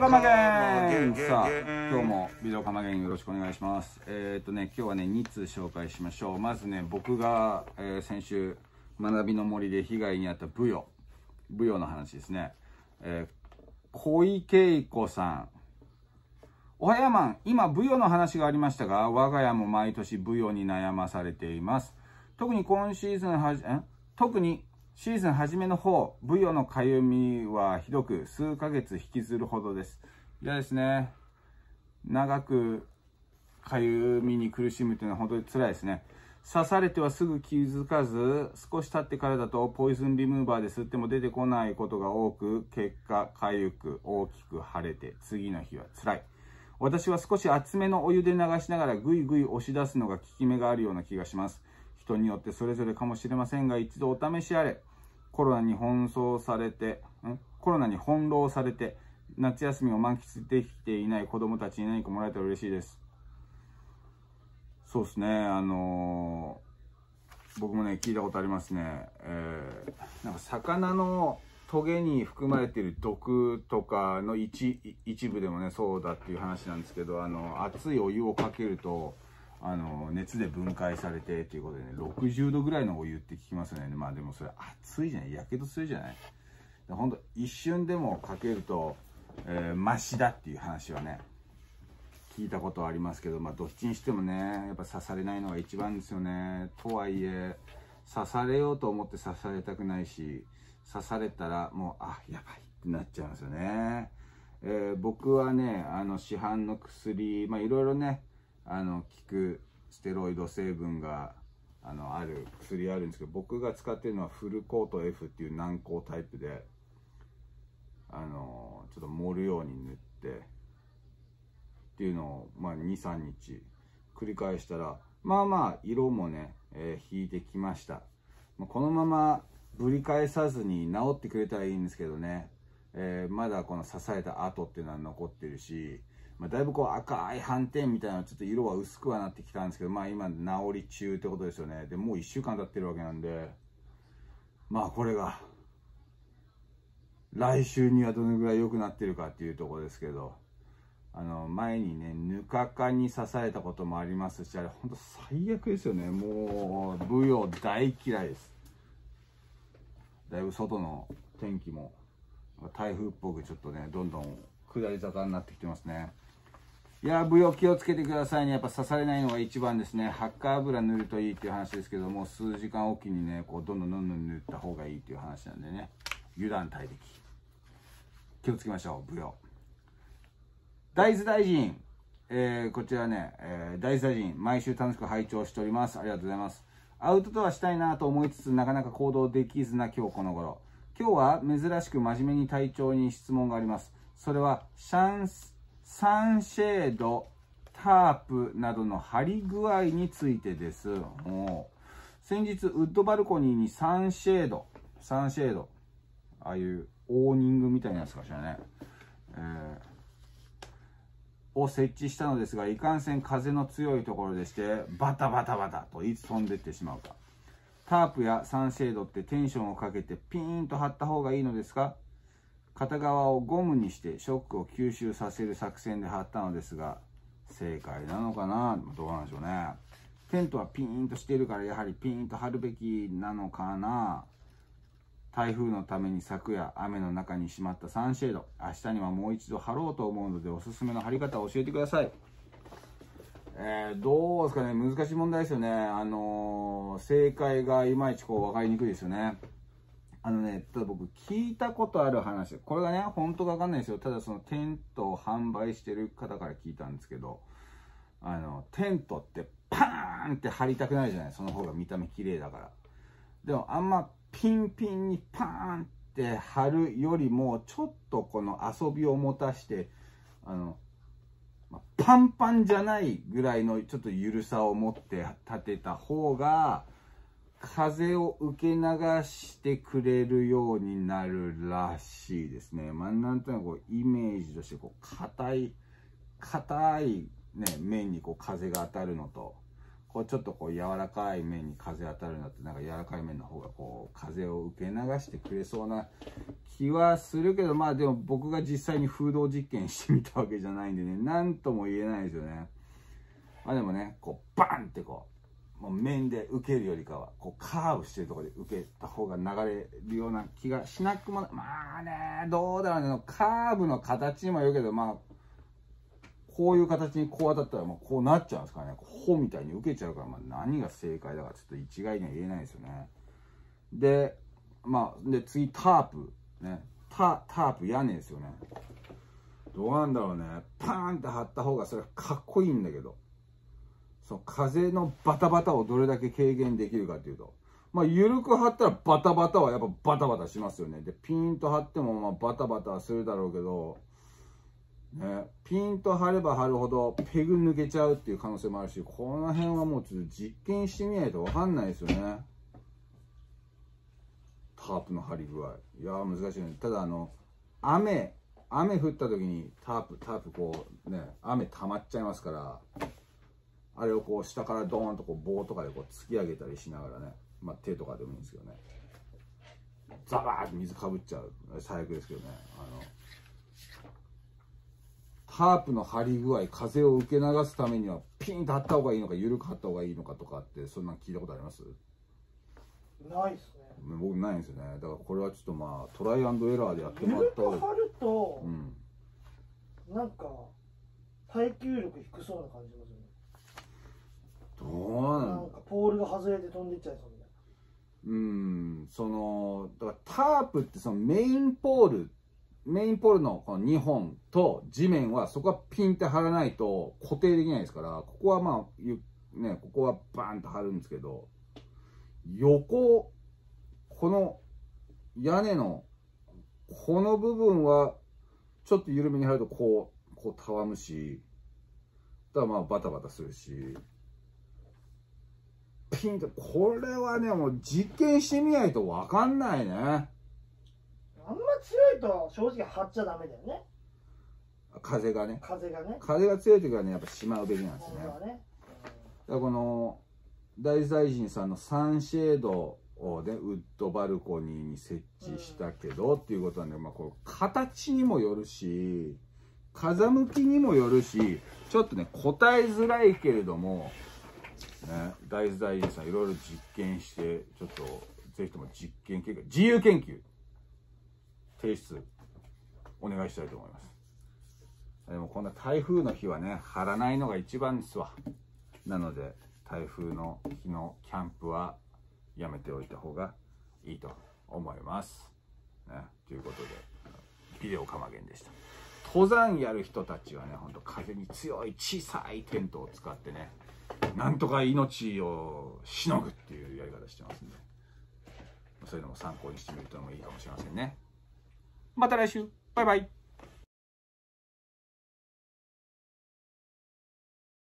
オカマゲンさあ今日もビデオカマゲンよろしくお願いします。えー、っとね今日はね2通紹介しましょう。まずね僕が、えー、先週学びの森で被害に遭った舞踊舞踊の話ですね。えー、小池恵子さん。おはやまん、今、舞踊の話がありましたが、我が家も毎年舞踊に悩まされています。特に今シーズンはじ、特にシーズン初めの方、ブヨのかゆみはひどく、数ヶ月引きずるほどです。嫌ですね。長くかゆみに苦しむというのは本当に辛いですね。刺されてはすぐ気づかず、少し経ってからだとポイズンリムーバーで吸っても出てこないことが多く、結果、かゆく、大きく腫れて、次の日は辛い。私は少し厚めのお湯で流しながらぐいぐい押し出すのが効き目があるような気がします。人によってそれぞれかもしれませんが、一度お試しあれ。コロナに奔走されて、んコロナに翻弄されて、夏休みを満喫できていない子供たちに何かもらえたら嬉しいです。そうですね、あのー、僕もね、聞いたことありますね。えー、なんか魚のトゲに含まれてる毒とかの一一部でもね、そうだっていう話なんですけど、あの、熱いお湯をかけると、あの熱で分解されてっていうことでね60度ぐらいのお湯って聞きますよね。まあでもそれ熱いじゃない？やけどするじゃない？ほんと一瞬でもかけると、えー、マシだっていう話はね聞いたことはありますけどまあどっちにしてもねやっぱ刺されないのが一番ですよね。とはいえ刺されようと思って刺されたくないし刺されたらもうあやばいってなっちゃうんですよね。えー、僕はねあの市販の薬まあいろいろねあの効くステロイド成分があのある薬あるんですけど僕が使ってるのはフルコート F っていう軟膏タイプであのちょっと盛るように塗ってっていうのを、まあ、23日繰り返したらまあまあ色もね、えー、引いてきました、このままぶり返さずに治ってくれたらいいんですけどね、えー、まだこの刺された跡っていうのは残ってるしまあ、だいぶこう赤い斑点みたいなちょっと色は薄くはなってきたんですけど、まあ今治り中ってことですよね。で、もう1週間経ってるわけなんで、まあこれが、来週にはどのぐらい良くなってるかっていうところですけど、あの、前にね、ぬかかに刺されたこともありますし、あれほんと最悪ですよね。もう、舞踊大嫌いです。だいぶ外の天気も、台風っぽくちょっとね、どんどん下り坂になってきてますね。いや、舞踊気をつけてくださいね。やっぱ刺されないのが一番ですね。ハッカー油塗るといいっていう話ですけども、数時間おきにね、こう、どんどんどんどん塗った方がいいっていう話なんでね。油断大敵。気をつけましょう、舞踊。大豆大臣。えー、こちらね、えー、大豆大臣、毎週楽しく拝聴しております。ありがとうございます。アウトドアしたいなと思いつつ、なかなか行動できずな今日この頃。今日は珍しく真面目に体調に質問があります。それは、シャンス、サンシェード、タープなどの張り具合についてです。先日、ウッドバルコニーにサンシェード、サンシェード、ああいうオーニングみたいなやつかしらね、えー、を設置したのですが、いかんせん風の強いところでして、バタバタバタといつ飛んでってしまうか。タープやサンシェードってテンションをかけてピーンと張った方がいいのですか？片側をゴムにしてショックを吸収させる作戦で貼ったのですが、正解なのかな？どうなんでしょうね。テントはピーンとしてるからやはりピーンと張るべきなのかな？台風のために昨夜雨の中にしまったサンシェード。明日にはもう一度貼ろうと思うのでおすすめの貼り方を教えてください。えー、どうですかね？難しい問題ですよね。あのー、正解がいまいちこう分かりにくいですよね。あのね、ただ僕聞いたことある話、これがね、本当かわかんないですよ。ただそのテントを販売してる方から聞いたんですけど、あの、テントってパーンって張りたくないじゃないその方が見た目綺麗だから。でもあんまピンピンにパーンって貼るよりも、ちょっとこの遊びを持たして、あの、パンパンじゃないぐらいのちょっと緩さを持って立てた方が、風を受け流してくれるようになるらしいですね。まあ、なんとなくこうイメージとしてこう硬い、硬いね、面にこう風が当たるのと、こうちょっとこう柔らかい面に風当たるのってなんか柔らかい面の方がこう風を受け流してくれそうな気はするけどまあでも僕が実際に風洞実験してみたわけじゃないんでね何とも言えないですよねまあでもねこうバンってこうもう面で受けるよりかはこうカーブしてるところで受けた方が流れるような気がしなくもまあねどうだろうねカーブの形にもよるけどまあこういう形にこう当たったらもうこうなっちゃうんですかね。ほみたいに受けちゃうから、まあ、何が正解だかちょっと一概には言えないですよね。で、まあ、で、次、タープ。ね。タ、タープ屋根ですよね。どうなんだろうね。パーンって張った方がそれはかっこいいんだけど。その風のバタバタをどれだけ軽減できるかっていうと。まあ、緩く張ったらバタバタはやっぱバタバタしますよね。で、ピンと張ってもまあバタバタするだろうけど、ね、ピンと張れば張るほどペグ抜けちゃうっていう可能性もあるしこの辺はもうちょっと実験してみないと分かんないですよねタープの張り具合いや難しいねただあの雨雨降った時にタープタープこうね雨溜まっちゃいますからあれをこう下からドーンとこう棒とかでこう突き上げたりしながらねまあ手とかでもいいんですけどねザバーって水かぶっちゃう最悪ですけどねあのハープの張り具合、風を受け流すためにはピンと張った方がいいのか、緩く張った方がいいのかとかって、そんなん聞いたことあります？ないっすね。僕ないんですよね。だからこれはちょっとまあ、トライアンドエラーでやってもらった方が。張ると、うん、なんか、耐久力低そうな感じますよね。どうなんなんかポールが外れて飛んでっちゃいそうみたいな。うん、その、だからタープってそのメインポールメインポールのこの2本と地面はそこはピンって張らないと固定できないですから、ここはまあ、ね、ここはバーンと張るんですけど、横、この屋根のこの部分はちょっと緩めに張るとこう、こうたわむし、だからまあバタバタするし、ピンと、これはね、もう実験してみないとわかんないね。あんま強いと正直張っちゃダメだよね。風がね。風がね。風が強い時はねやっぱしまうべきなんですね。ね、うん、だからこの大財神さんのサンシェードをねウッドバルコニーに設置したけど、うん、っていうことなんで、まあ、こう形にもよるし風向きにもよるしちょっとね答えづらいけれどもね。大豆大臣さんいろいろ実験してちょっとぜひとも実験結果自由研究提出お願いしたいと思います。でもこんな台風の日はね張らないのが一番ですわ。なので台風の日のキャンプはやめておいた方がいいと思います、ね、ということでビデオカマゲンでした。登山やる人たちはねほんと風に強い小さいテントを使ってねなんとか命をしのぐっていうやり方してますんで。そういうのも参考にしてみるともいいかもしれませんね。また来週。バイバイ。